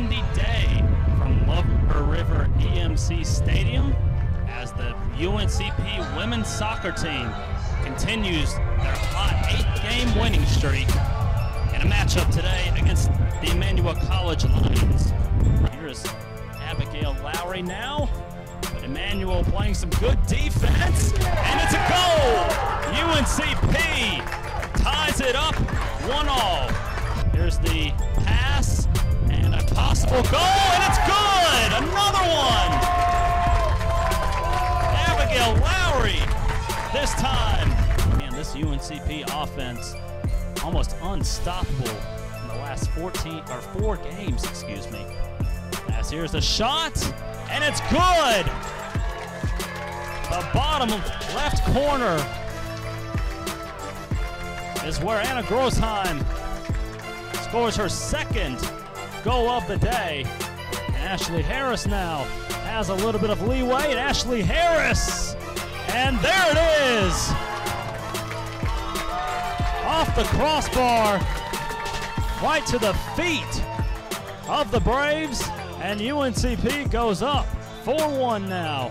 windy day from Lumbee River EMC Stadium as the UNCP women's soccer team continues their hot eight-game winning streak in a matchup today against the Emmanuel College Lions. Here's Abigail Lowry now, but Emmanuel playing some good defense, and it's a goal! UNCP ties it up one all. Here's the pass goal, and it's good! Another one! Abigail Lowry this time. Man, this UNCP offense almost unstoppable in the last 14 or four games, excuse me. As here's the shot, and it's good. The bottom left corner is where Anna Grosheim scores her second goal of the day. Ashley Harris now has a little bit of leeway, and Ashley Harris, and there it is. Off the crossbar, right to the feet of the Braves, and UNCP goes up 4 1 now.